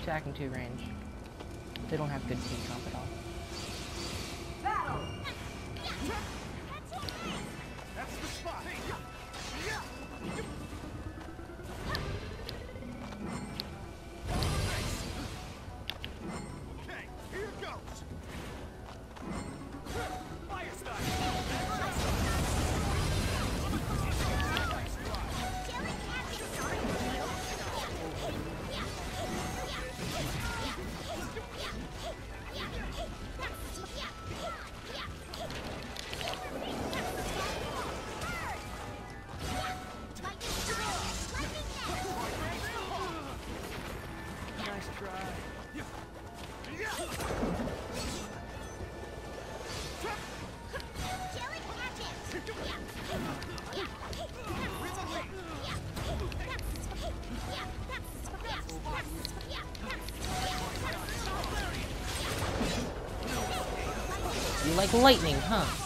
Two attack and two range. They don't have good team comp at all. Like lightning, huh?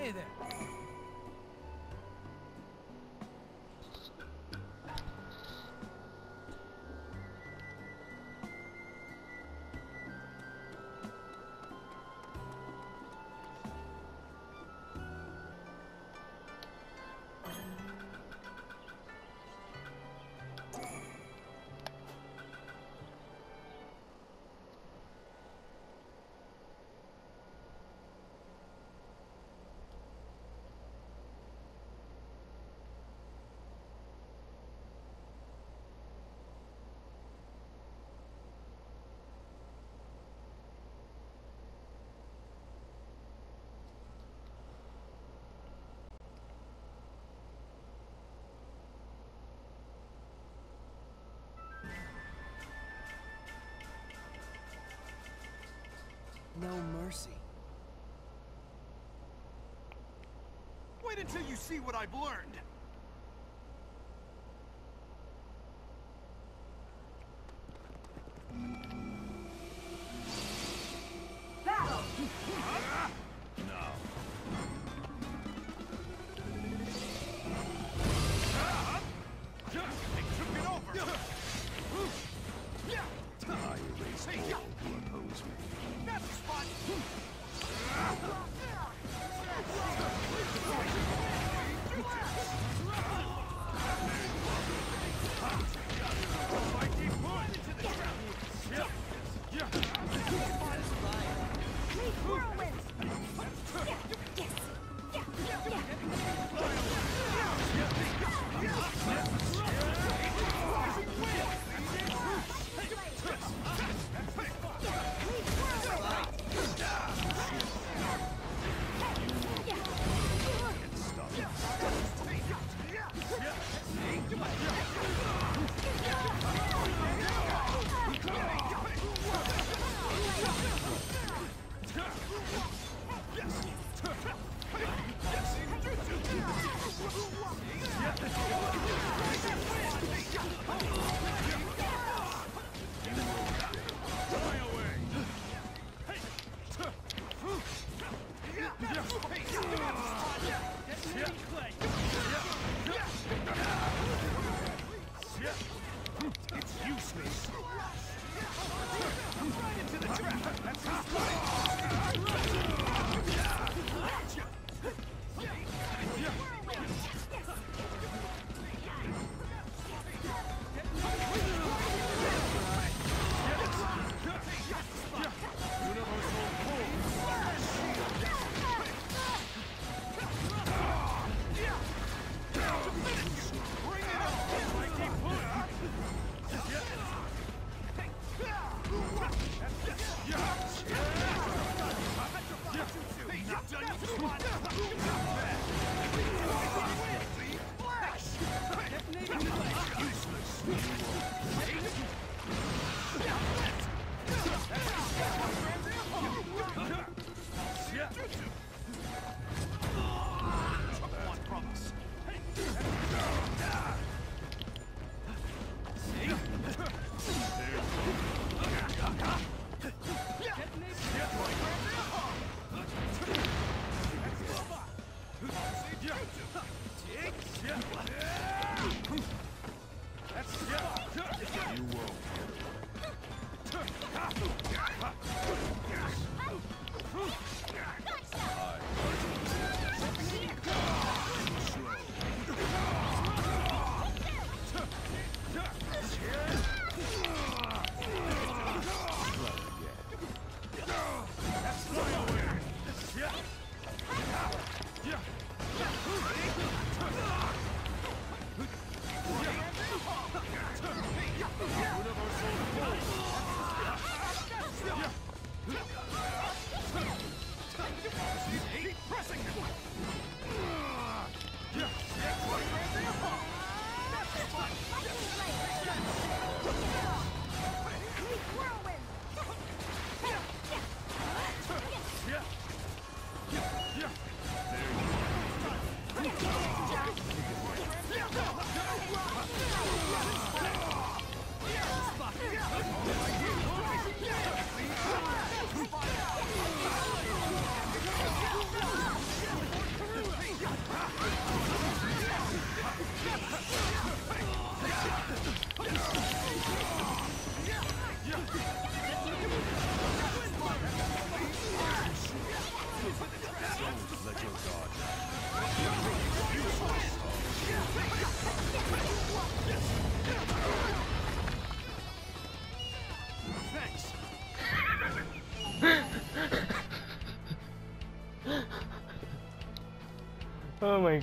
Hey there. no mercy. Wait until you see what I've learned!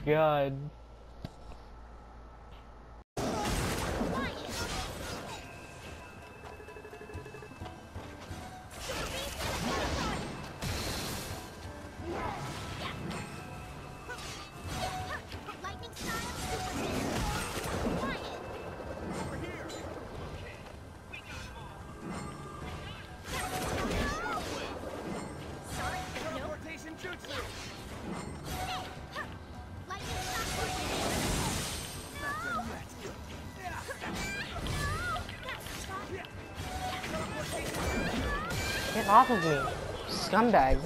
God. Off of me, scumbag.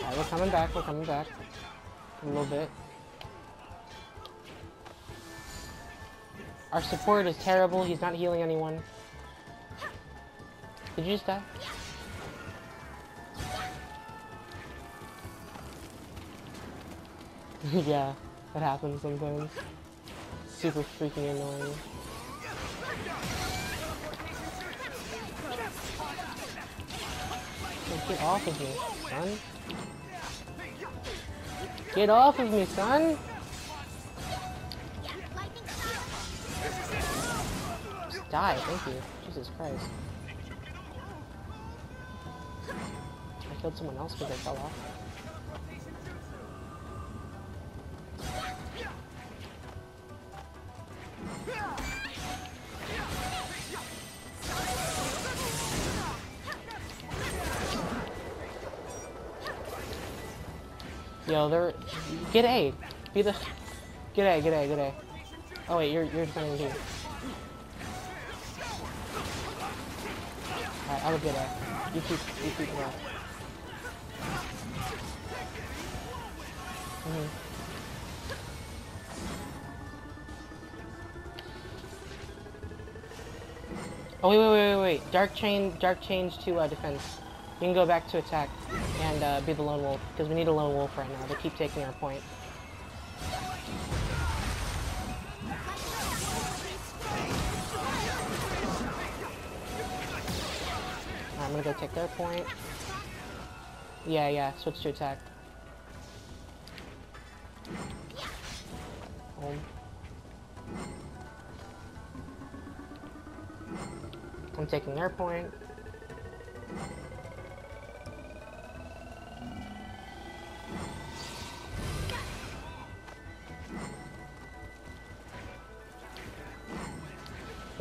Alright, we're coming back, we're coming back. A little bit. Our support is terrible, he's not healing anyone. Did you just die? yeah, that happens sometimes. Super freaking annoying. Get off of me, son. Get off of me, son! Just die, thank you. Jesus Christ. I killed someone else because I fell off. Yo, they're get A. Be the get A, get A, get A. Oh wait, you're you're defending too. Alright, I will get A. You keep you keep it up. Mhm. Oh wait, wait, wait, wait, wait. Dark chain, dark change to uh, defense. You can go back to attack uh, be the lone wolf because we need a lone wolf right now. They keep taking our point. I'm gonna go take their point. Yeah, yeah. Switch to attack. I'm taking their point.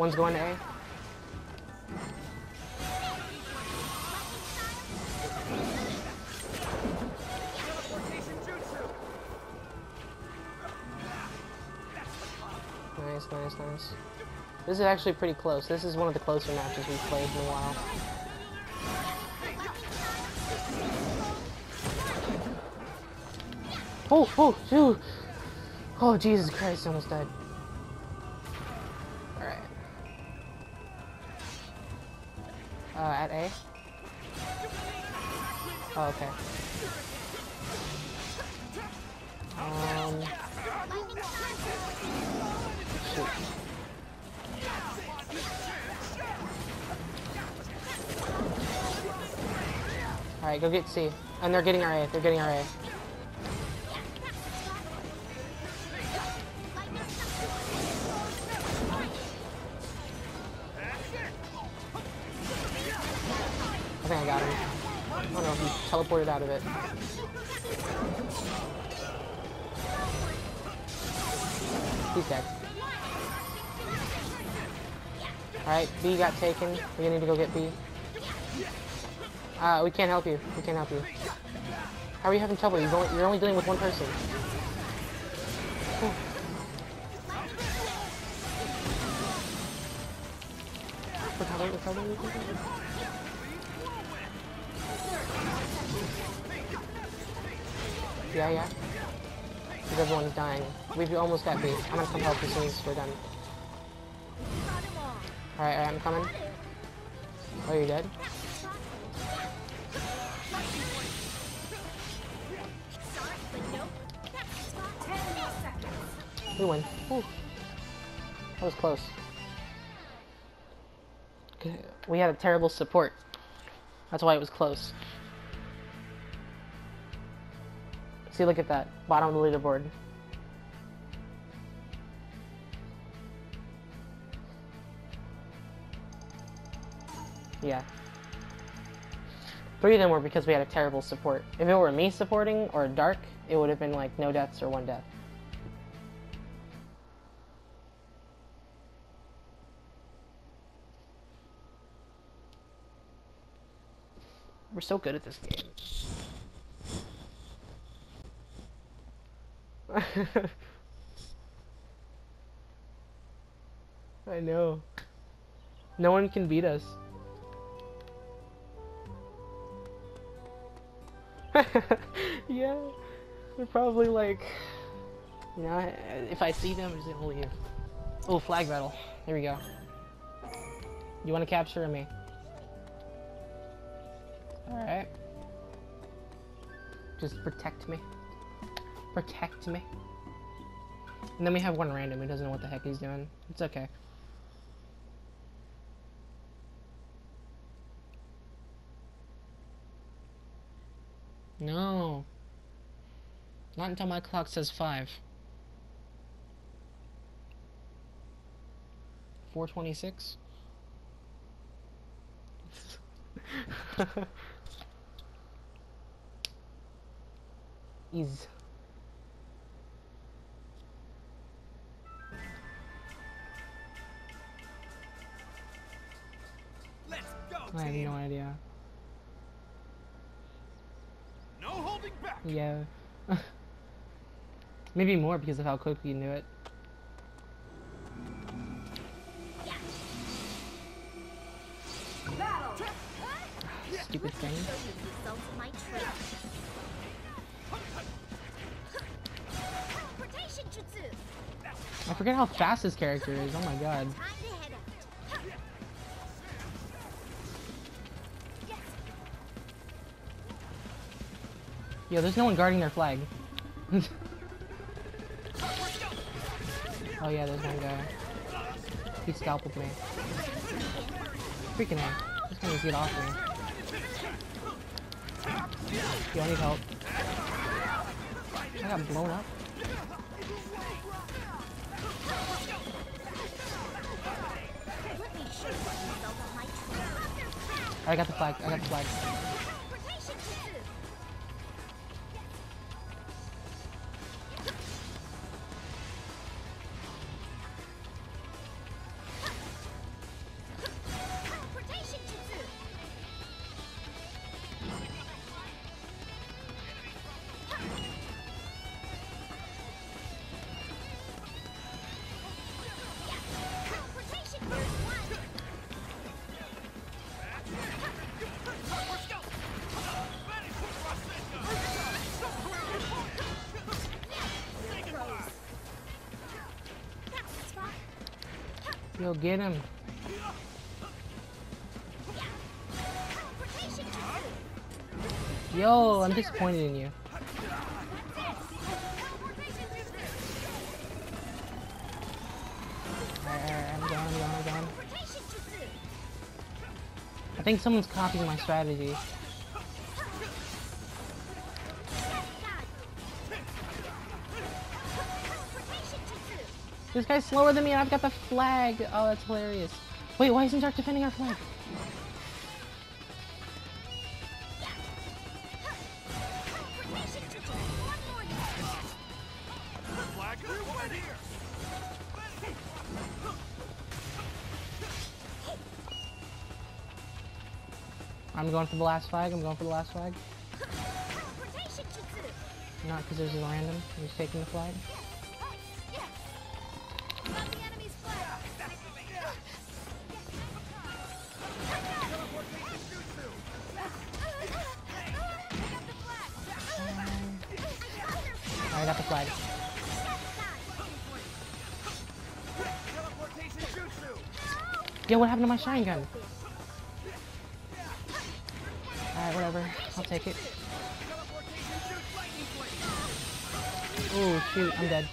One's going to A. Nice, nice, nice. This is actually pretty close. This is one of the closer matches we've played in a while. Oh, oh, phew. Oh, Jesus Christ, I almost died. Go get C. And they're getting our A. They're getting our A. I think I got him. Oh no, he teleported out of it. He's dead. Alright, B got taken. We need to go get B. Uh, we can't help you. We can't help you. How are you having trouble? You're, only, you're only dealing with one person. Yeah, yeah. Because everyone's dying. We've almost got beat. I'm gonna come help as soon as we're done. Alright, alright, I'm coming. Oh, you're dead? We win. Whew. That was close. We had a terrible support. That's why it was close. See, look at that. Bottom of the leaderboard. Yeah. Three of them were because we had a terrible support. If it were me supporting or Dark, it would have been like no deaths or one death. We're so good at this game. I know. No one can beat us. yeah, they're probably like, you know, if I see them, I'm just gonna leave. Oh, flag battle. Here we go. You want to capture me? Alright. Just protect me. Protect me. And then we have one random who doesn't know what the heck he's doing. It's okay. No. Not until my clock says 5. 426? Is. I have no idea. No holding back. Yeah. Maybe more because of how quick we knew it. I forget how fast this character is. Oh my god. Time to head out. Yo, there's no one guarding their flag. oh yeah, there's one guy. He scalped me. Freaking A. This gonna get off me. Yo, I need help. I got blown up. I got the flag. I got the flag. Yo, get him. Yo, I'm disappointed in you. I think someone's copying my strategy. This guy's slower than me and I've got the flag. Oh, that's hilarious. Wait, why isn't Dark defending our flag? I'm going for the last flag. I'm going for the last flag. Not because there's a random. I'm just taking the flag. Yo, what happened to my shine gun? Alright, whatever. I'll take it. Oh, shoot. I'm dead.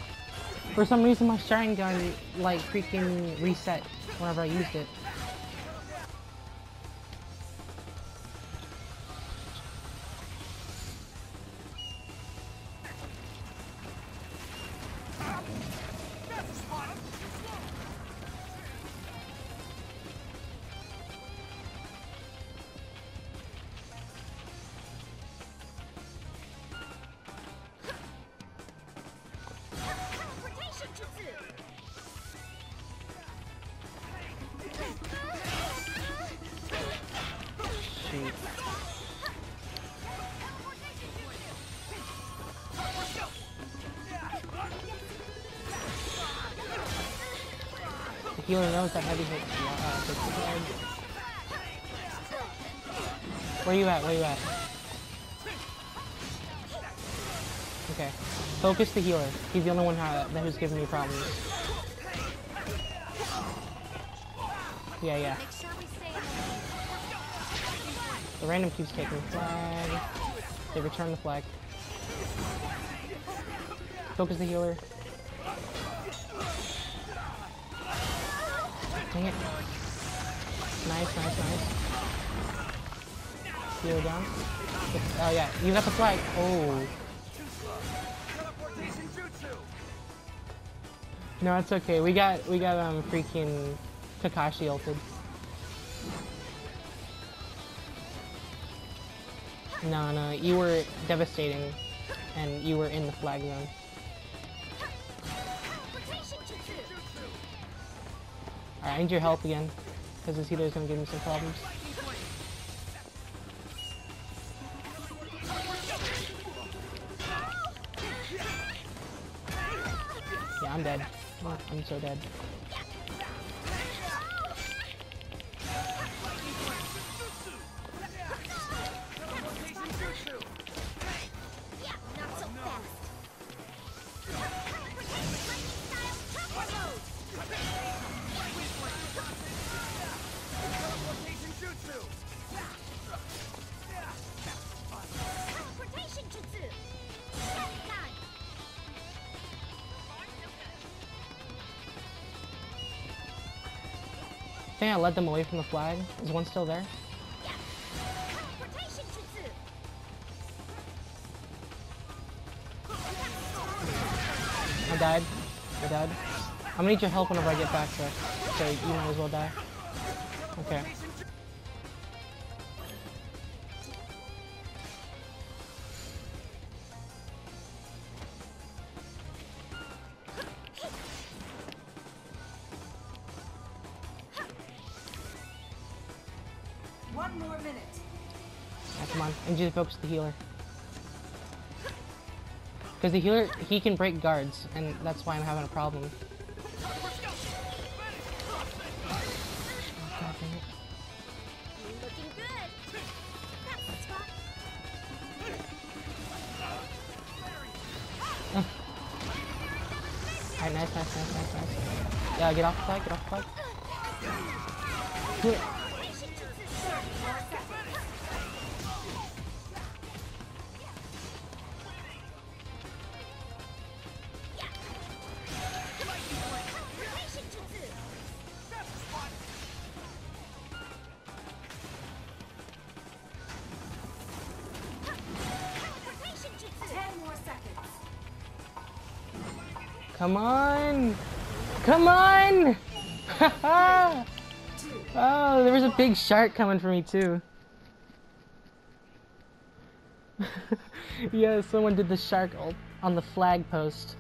For some reason, my shine gun, like, freaking reset whenever I used it. The healer knows heavy hit. Uh. Where you at? Where you at? Okay. Focus the healer. He's the only one that who's giving me problems. Yeah, yeah. The random keeps taking the flag. They return the flag. Focus the healer. Dang it. Nice, nice, nice. Healer down. Oh yeah, you got the flag. Oh. No, it's okay. We got we got um freaking Kakashi ulted. No, no, you were devastating, and you were in the flag zone. Alright, I need your help again, because this healer is gonna give me some problems. Yeah, I'm dead. I'm so dead. I led them away from the flag. Is one still there? Yeah. I died. I died. I'm gonna need your help whenever I get back there. So you might as well die. Okay. Yeah, come on. I need you focus the healer. Because the healer, he can break guards, and that's why I'm having a problem. God dang it. You looking good. That's the spot. Alright, nice, nice, nice, nice, nice. Yeah, get off the flag, get off Come on! Come on! oh, there was a big shark coming for me too. yeah, someone did the shark on the flag post.